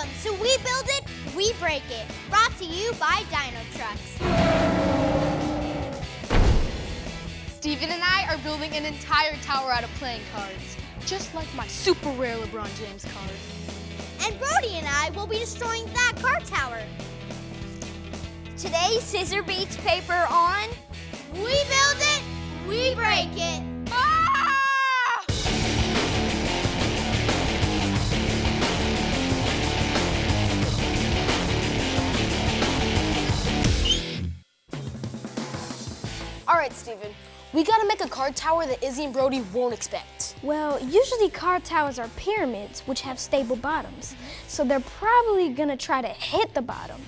Welcome to We Build It, We Break It, brought to you by Dino Trucks. Steven and I are building an entire tower out of playing cards, just like my super rare LeBron James card. And Brody and I will be destroying that card tower. Today, scissor beats paper on We Build It, We Break It. Steven. We gotta make a card tower that Izzy and Brody won't expect. Well, usually card towers are pyramids, which have stable bottoms. So they're probably gonna try to hit the bottom.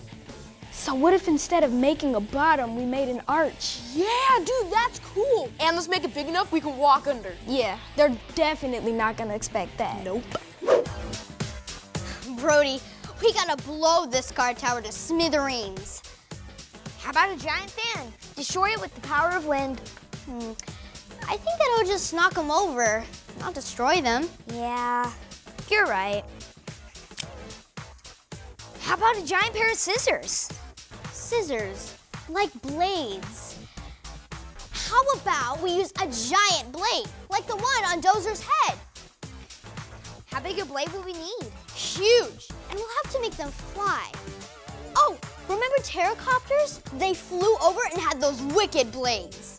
So what if instead of making a bottom, we made an arch? Yeah, dude, that's cool. And let's make it big enough we can walk under. Yeah, they're definitely not gonna expect that. Nope. Brody, we gotta blow this card tower to smithereens. How about a giant fan? Destroy it with the power of wind. Hmm. I think that'll just knock them over, not destroy them. Yeah, you're right. How about a giant pair of scissors? Scissors, like blades. How about we use a giant blade, like the one on Dozer's head? How big a blade will we need? Huge, and we'll have to make them fly. Oh, remember pterocopters? They flew over and had those wicked blades.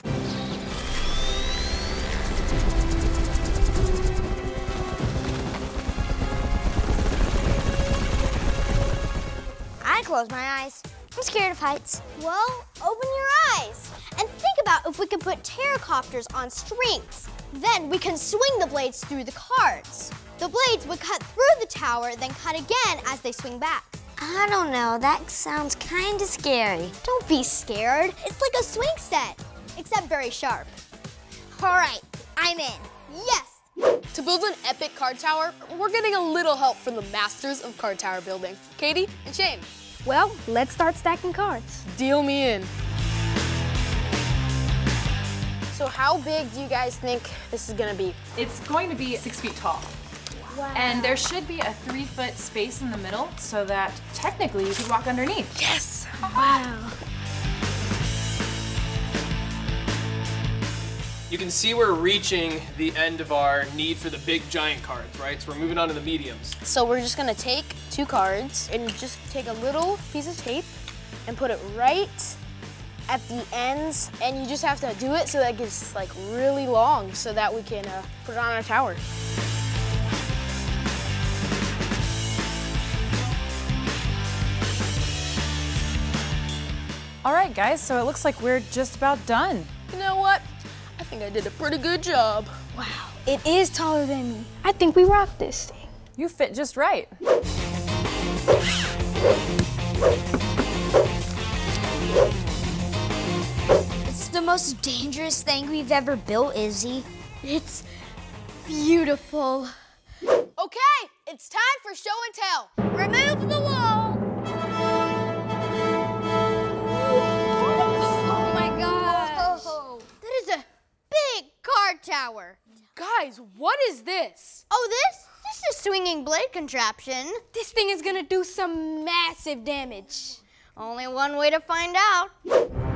I close my eyes. I'm scared of heights. Well, open your eyes and think about if we can put pterocopters on strings. Then we can swing the blades through the cards. The blades would cut through the tower, then cut again as they swing back. I don't know. That sounds kind of scary. Don't be scared. It's like a swing set, except very sharp. All right, I'm in. Yes! To build an epic card tower, we're getting a little help from the masters of card tower building, Katie and Shane. Well, let's start stacking cards. Deal me in. So how big do you guys think this is gonna be? It's going to be six feet tall. And there should be a three foot space in the middle so that technically you could walk underneath. Yes! Wow. You can see we're reaching the end of our need for the big giant cards, right? So we're moving on to the mediums. So we're just gonna take two cards and just take a little piece of tape and put it right at the ends. And you just have to do it so that it gets like really long so that we can uh, put it on our tower. All right, guys, so it looks like we're just about done. You know what? I think I did a pretty good job. Wow, it is taller than me. I think we rocked this thing. You fit just right. It's the most dangerous thing we've ever built, Izzy. It's beautiful. Okay, it's time for show and tell. Remove Guys, what is this? Oh, this? This is a swinging blade contraption. This thing is gonna do some massive damage. Only one way to find out.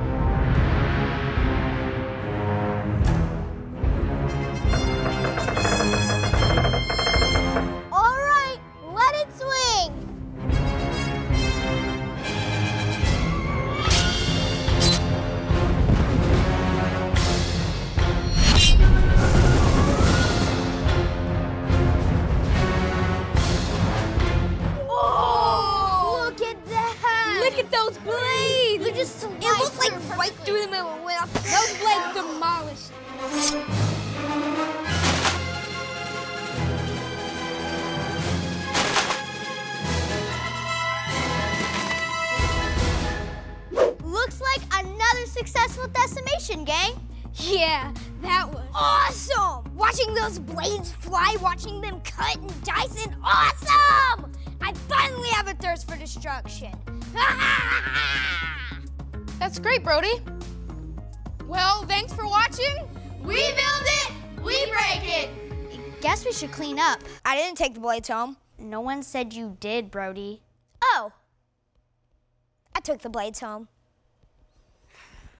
It looks like right through the middle. Went up. Those blades demolished. Looks like another successful decimation, gang. Yeah, that was. Awesome! Watching those blades fly, watching them cut and dice, and awesome! I finally have a thirst for destruction. That's great, Brody. Well, thanks for watching. We build it, we break it. Guess we should clean up. I didn't take the blades home. no one said you did, Brody. Oh. I took the blades home.